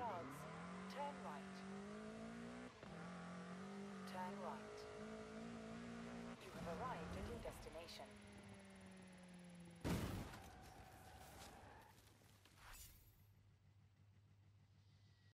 yards.